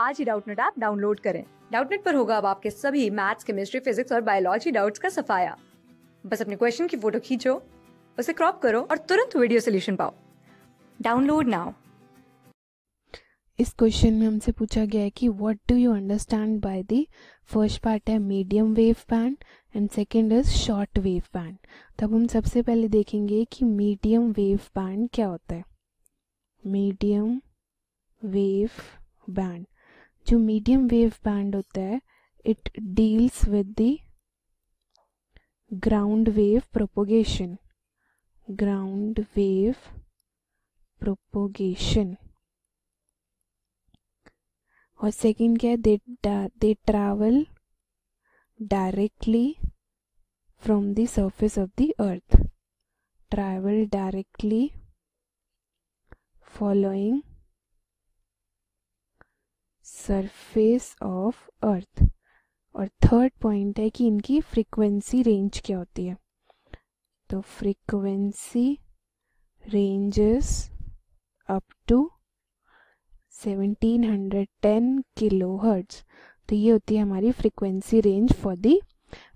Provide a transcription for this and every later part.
आज ही Doubtnut app download करें। डाउटनेट पर होगा अब आपके सभी मैथ्स, केमिस्ट्री, फिजिक्स और बायोलॉजी डाउट्स का सफाया। बस अपने क्वेश्चन की फ़ोटो खींचो, उसे क्रॉप करो और तुरंत वीडियो सोल्यूशन पाओ। Download now. इस क्वेश्चन में हमसे पूछा गया है कि what do you understand by the first part है medium wave band and second is short wave band तब हम सबसे पहले देखेंगे कि मीडियम वेव बैंड क्या होता है। मीडियम वेव बैंड जो मीडियम वेव बैंड होता है it deals with the ground wave propagation ground wave propagation और सेकंड क्या है? They travel directly from the surface of the earth travel directly following surface of earth और third point है कि इनकी frequency range क्या होती है? तो frequency ranges up to 1710 kilo hertz तो ये होती है हमारी frequency range for the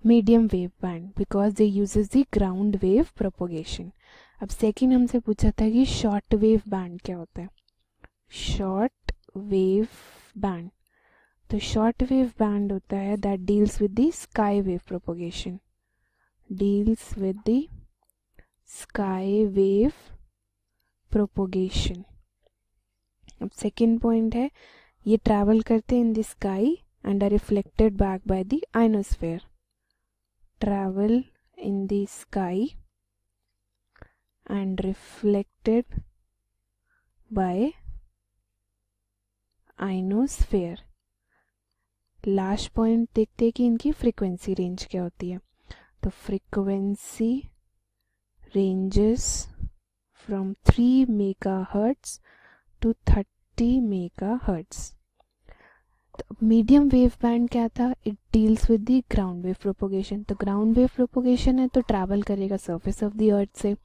medium wave band because they uses the ground wave propagation अब सेकंड हमसे पूछा था कि शॉर्ट वेव बैंड क्या होता है? शॉर्ट वेव बैंड तो शॉर्ट वेव बैंड होता है that deals with the sky wave propagation deals with the sky wave propagation अब सेकेंड पॉइंट है, ये ट्रैवल करते in the sky and are reflected back by the ionosphere travel in the sky and reflected by ionosphere. Last point देखते हैं कि इनकी frequency range क्या होती है। तो frequency ranges from three mega hertz to thirty mega hertz तो medium wave band क्या था? It deals with the ground wave propagation. तो ग्राउंड वेव प्रोपोगेशन है तो ट्रैवल करेगा सरफेस ऑफ़ द अर्थ से।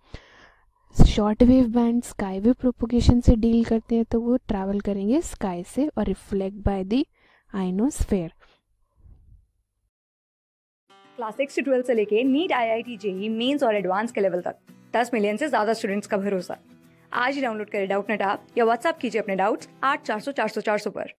Short wave band sky wave propagation से deal करते हैं तो वो ट्रैवल करेंगे स्काई से और reflect by the ionosphere class six से ट्वेल्थ से लेके NEET I I T JEE mains और एडवांस के लेवल तक, दस मिलियन से ज़्यादा स्टूडेंट्स का भरोसा. आज ही डाउनलोड करें डाउट नेट ऐप या व्हाट्सएप कीजिए अपने डाउट्स आठ चार सौ चार सौ चार सौ पर.